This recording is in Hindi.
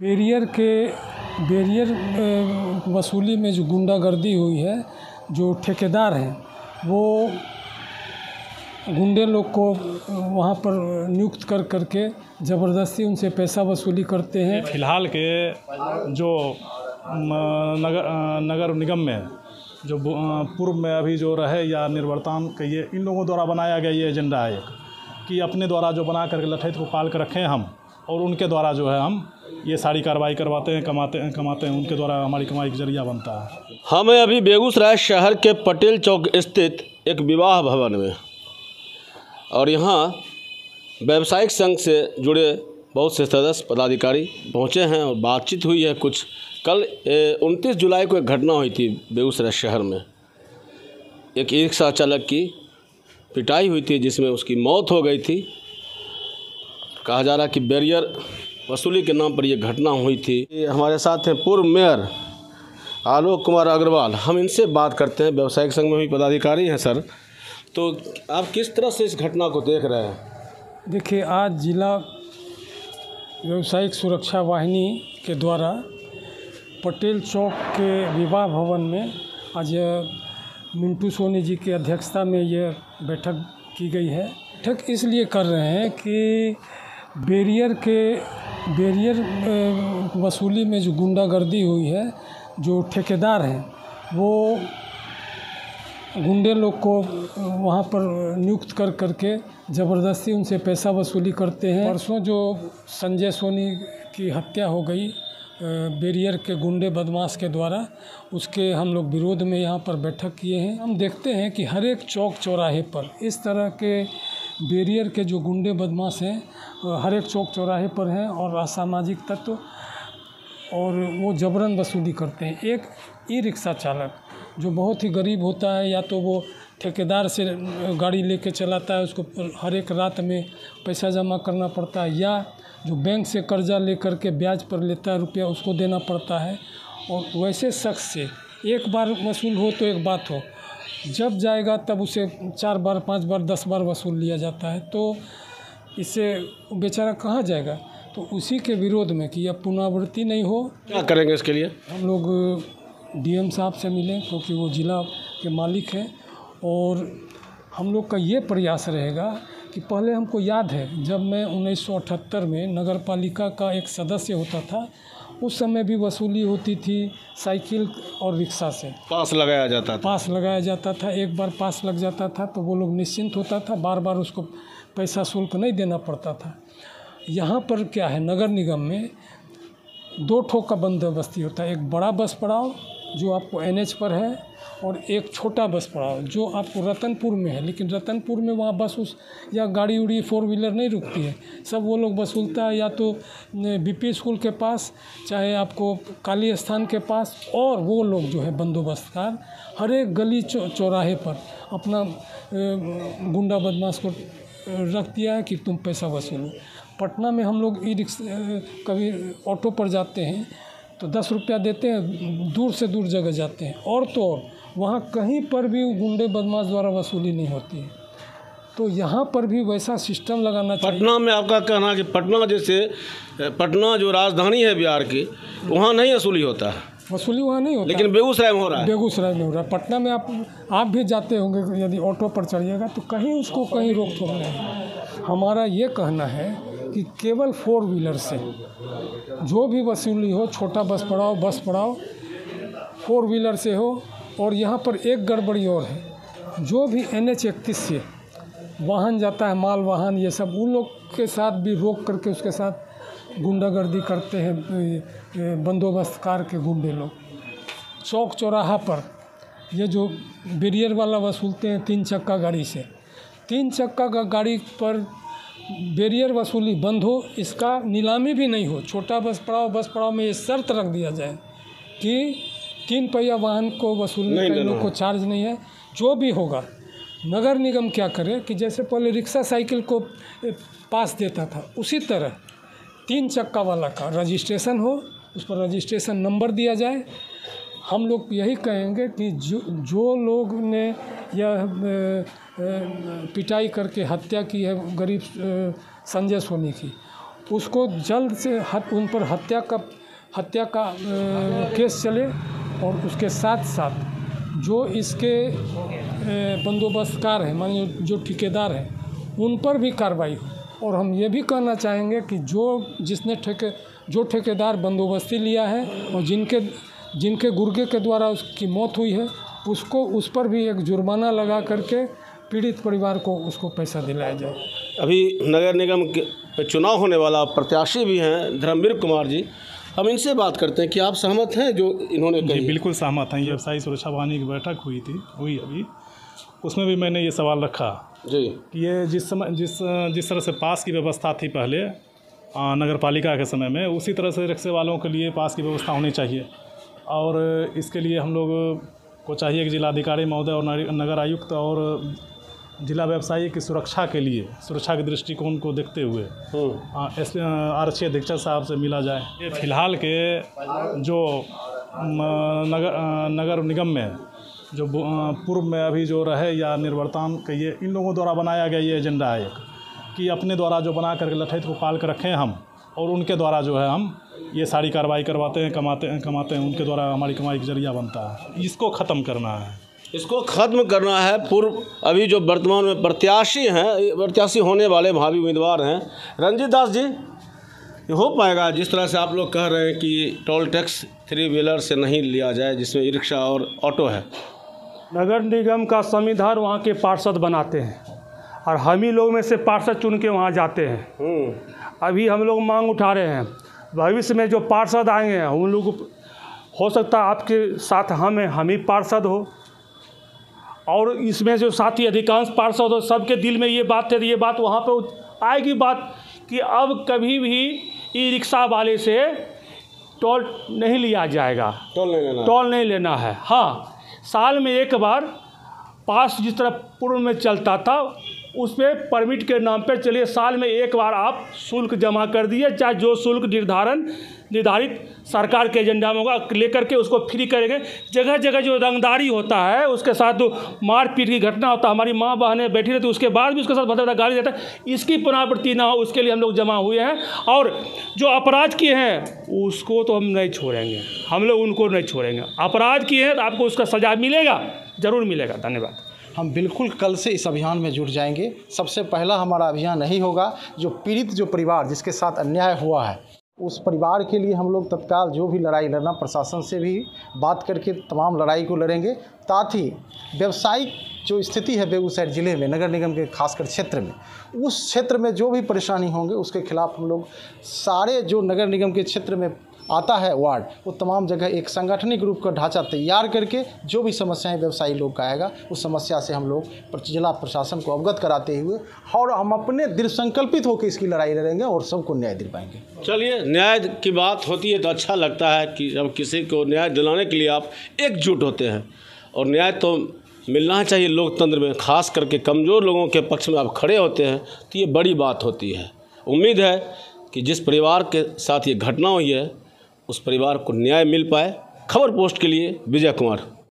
बैरियर के, बैरियर वसूली में जो गुंडागर्दी हुई है, जो ठेकेदार हैं, वो गुंडे लोग को वहाँ पर नियुक्त कर करके ज़बरदस्ती उनसे पैसा वसूली करते हैं। फ़िलहाल के जो नगर नगर निगम में, जो पूर्व में अभी जो रहे या निर्वर्तन कहिए इन लोगों द्वारा बनाया गया ये एजेंडा है कि अपने द्वारा जो बना करके लठैत को पाल कर रखें हम। और उनके द्वारा जो है हम ये सारी कार्रवाई करवाते हैं, कमाते हैं कमाते हैं। उनके द्वारा हमारी कमाई का ज़रिया बनता है। हम अभी बेगूसराय शहर के पटेल चौक स्थित एक विवाह भवन में और यहाँ व्यावसायिक संघ से जुड़े बहुत से सदस्य, पदाधिकारी पहुँचे हैं और बातचीत हुई है कुछ। कल उनतीस जुलाई को एक घटना हुई थी बेगूसराय शहर में। एक ई रिक्शा चालक की पिटाई हुई थी जिसमें उसकी मौत हो गई थी। कहा जा रहा है कि बैरियर वसूली के नाम पर यह घटना हुई थी। हमारे साथ हैं पूर्व मेयर आलोक कुमार अग्रवाल। हम इनसे बात करते हैं। व्यवसायिक संघ में भी पदाधिकारी हैं, सर। तो आप किस तरह से इस घटना को देख रहे हैं? देखिए, आज जिला व्यावसायिक सुरक्षा वाहिनी के द्वारा पटेल चौक के विवाह भवन में आज मिंटू सोनी जी की अध्यक्षता में यह बैठक की गई है। बैठक इसलिए कर रहे हैं कि बैरियर के, बैरियर वसूली में जो गुंडागर्दी हुई है, जो ठेकेदार हैं, वो गुंडे लोग को वहाँ पर नियुक्त कर करके ज़बरदस्ती उनसे पैसा वसूली करते हैं। परसों जो संजय सोनी की हत्या हो गई बैरियर के गुंडे बदमाश के द्वारा, उसके हम लोग विरोध में यहाँ पर बैठक किए हैं। हम देखते हैं कि हर एक चौक चौराहे पर इस तरह के बैरियर के जो गुंडे बदमाश हैं हर एक चौक चौराहे पर हैं और असामाजिक तत्व और वो जबरन वसूली करते हैं। एक ई रिक्शा चालक जो बहुत ही गरीब होता है, या तो वो ठेकेदार से गाड़ी लेके चलाता है, उसको हर एक रात में पैसा जमा करना पड़ता है, या जो बैंक से कर्जा लेकर के ब्याज पर लेता है, रुपया उसको देना पड़ता है। और वैसे शख्स से एक बार वसूल हो तो एक बात हो जब जाएगा तब उसे चार बार पाँच बार दस बार वसूल लिया जाता है। तो इससे बेचारा कहाँ जाएगा? तो उसी के विरोध में कि अब पुनरावृत्ति नहीं हो। क्या करेंगे इसके लिए? हम लोग डीएम साहब से मिले क्योंकि वो ज़िला के मालिक हैं। और हम लोग का ये प्रयास रहेगा कि पहले हमको याद है जब मैं 1978 में नगर पालिका का एक सदस्य होता था उस समय भी वसूली होती थी साइकिल और रिक्शा से। पास लगाया जाता था। पास लगाया जाता था एक बार पास लग जाता था तो वो लोग निश्चिंत होता था बार बार उसको पैसा शुल्क नहीं देना पड़ता था। यहाँ पर क्या है नगर निगम में दो ठोक का बंदोबस्ती होता है एक बड़ा बस पड़ाव जो आपको एनएच पर है और एक छोटा बस पड़ाव जो आपको रतनपुर में है। लेकिन रतनपुर में वहाँ बस उस या गाड़ी उड़ी फोर व्हीलर नहीं रुकती है। सब वो लोग वसूलता है या तो बीपी स्कूल के पास, चाहे आपको काली स्थान के पास, और वो लोग जो है बंदोबस्तकार हर एक गली चौ, चौराहे पर अपना गुंडा बदमाश को रख दिया है कि तुम पैसा वसूलो। पटना में हम लोग ई रिक्शा कभी ऑटो पर जाते हैं तो दस रुपया देते हैं दूर से दूर जगह जाते हैं। और तो और वहाँ कहीं पर भी गुंडे बदमाश द्वारा वसूली नहीं होती है। तो यहाँ पर भी वैसा सिस्टम लगाना चाहिए। पटना में आपका कहना है कि पटना जैसे पटना जो राजधानी है बिहार की वहाँ नहीं वसूली होता। है वसूली वहाँ नहीं होता। लेकिन बेगूसराय में हो रहा है। बेगूसराय में हो रहा है। पटना में आप आप भी जाते होंगे यदि ऑटो पर चढ़िएगा तो कहीं उसको कहीं रोक टोक नहीं। है। हमारा ये कहना है कि केवल फोर व्हीलर से। जो भी वसूली हो छोटा बस पड़ाओ बस पड़ाओ फोर व्हीलर से हो और यहाँ पर एक गड़बड़ी और है। जो भी एन एच इकतीस से वाहन जाता है माल वाहन ये सब उन लोग के साथ भी रोक करके उसके साथ गुंडागर्दी करते हैं ए, बंदोबस्तकार के गुंडे लोग। चौक चौराहा पर ये जो बैरियर वाला वसूलते हैं तीन चक्का गाड़ी से। तीन चक्का का गाड़ी पर बैरियर वसूली बंद हो इसका नीलामी भी नहीं हो। छोटा बस पड़ाव बस पड़ाव में ये शर्त रख दिया जाए कि तीन पहिया वाहन को वसूलने का लोग को चार्ज नहीं है। जो भी होगा नगर निगम क्या करे कि जैसे पहले रिक्शा साइकिल को पास देता था उसी तरह तीन चक्का वाला का रजिस्ट्रेशन हो उस पर रजिस्ट्रेशन नंबर दिया जाए हम लोग यही कहेंगे कि जो जो लोग ने यह पिटाई करके हत्या की है, गरीब संजय सोनी की, उसको जल्द से हत, उन पर हत्या का हत्या का केस चले और उसके साथ साथ जो इसके बंदोबस्तकार हैं, मानिए जो ठेकेदार हैं, उन पर भी कार्रवाई हो। और हम ये भी कहना चाहेंगे कि जो जिसने ठेके, जो ठेकेदार बंदोबस्ती लिया है और जिनके जिनके गुर्गे के द्वारा उसकी मौत हुई है उसको उस पर भी एक जुर्माना लगा करके पीड़ित परिवार को उसको पैसा दिलाया जाए। अभी नगर निगम के चुनाव होने वाला प्रत्याशी भी हैं धर्मवीर कुमार जी। हम इनसे बात करते हैं कि आप सहमत हैं जो इन्होंने जी कही? बिल्कुल सहमत हैं। ये व्यवसायी सुरक्षा वाहिनी की बैठक हुई थी हुई अभी। उसमें भी मैंने ये सवाल रखा जी। कि ये जिस समय जिस जिस तरह से पास की व्यवस्था थी पहले नगर पालिका के समय में उसी तरह से रिक्शे वालों के लिए पास की व्यवस्था होनी चाहिए। और इसके लिए हम लोग को चाहिए कि जिलाधिकारी महोदय और नगर- आयुक्त और जिला व्यवसायी की सुरक्षा के लिए सुरक्षा के दृष्टिकोण को देखते हुए हम्म, एस आरक्षी अधीक्षक साहब से मिला जाए। ये फ़िलहाल के जो नगर नगर निगम में जो पूर्व में अभी जो रहे या निर्वर्तन कहिए इन लोगों द्वारा बनाया गया ये एजेंडा है एक कि अपने द्वारा जो बना करके लठैत को पाल कर रखें हम और उनके द्वारा जो है हम ये सारी कार्रवाई करवाते हैं कमाते हैं कमाते हैं। उनके द्वारा हमारी कमाई का ज़रिया बनता है। इसको ख़त्म करना है। इसको खत्म करना है। पूर्व अभी जो वर्तमान में प्रत्याशी हैं प्रत्याशी होने वाले भावी उम्मीदवार हैं। रंजीत दास जी हो पाएगा? जिस तरह से आप लोग कह रहे हैं कि टोल टैक्स थ्री व्हीलर से नहीं लिया जाए जिसमें ई रिक्शा और ऑटो है। नगर निगम का संविधान वहाँ के पार्षद बनाते हैं। और हम ही लोग में से पार्षद चुन के वहाँ जाते हैं। हम्म, अभी हम लोग मांग उठा रहे हैं। भविष्य में जो पार्षद आएँगे हैं उन लोग हो सकता है आपके साथ हम हैं हम ही पार्षद हो। और इसमें जो साथी अधिकांश पार्षद हो सबके दिल में ये बात है ये बात वहाँ पर आएगी बात कि अब कभी भी ई रिक्शा वाले से टोल नहीं लिया जाएगा। टोल नहीं लेना। टोल नहीं लेना है। हाँ साल में एक बार पास जिस तरह पूर्व में चलता था उस पर परमिट के नाम पर चलिए साल में एक बार आप शुल्क जमा कर दिए, चाहे जो शुल्क निर्धारण, निर्धारित सरकार के एजेंडा में होगा, लेकर के उसको फ्री करेंगे। जगह जगह जो रंगदारी होता है, उसके साथ जो मारपीट की घटना होता है, हमारी माँ बहनें बैठी रहती उसके बाद भी उसके साथ भद्दा गाली देता है। इसकी पुनरावृत्ति ना हो, उसके लिए हम लोग जमा हुए हैं। और जो अपराध किए हैं, उसको तो हम नहीं छोड़ेंगे। हम लोग उनको नहीं छोड़ेंगे। अपराध किए हैं तो आपको उसका सजा मिलेगा, ज़रूर मिलेगा। धन्यवाद। हम बिल्कुल कल से इस अभियान में जुट जाएँगे। सबसे पहला हमारा अभियान नहीं होगा, जो पीड़ित जो परिवार जिसके साथ अन्याय हुआ है, उस परिवार के लिए हम लोग तत्काल जो भी लड़ाई लड़ना, प्रशासन से भी बात करके तमाम लड़ाई को लड़ेंगे। साथ ही व्यावसायिक जो स्थिति है बेगूसराय ज़िले में, नगर निगम के खासकर क्षेत्र में, उस क्षेत्र में जो भी परेशानी होंगे, उसके खिलाफ हम लोग सारे जो नगर निगम के क्षेत्र में आता है वार्ड। वो तमाम जगह एक संगठनिक रूप का ढांचा तैयार करके जो भी समस्याएँ व्यवसायी लोग का आएगा, उस समस्या से हम लोग जिला प्रशासन को अवगत कराते हुए और हम अपने दृढ़ संकल्पित होकर इसकी लड़ाई लड़ेंगे और सबको न्याय दिलवाएँगे चलिए, न्याय की बात होती है तो अच्छा लगता है कि जब किसी को न्याय दिलाने के लिए आप एकजुट होते हैं और न्याय तो मिलना चाहिए लोकतंत्र में, खास करके कमज़ोर लोगों के पक्ष में आप खड़े होते हैं तो ये बड़ी बात होती है। उम्मीद है कि जिस परिवार के साथ ये घटना हुई है उस परिवार को न्याय मिल पाए। खबर पोस्ट के लिए विजय कुमार।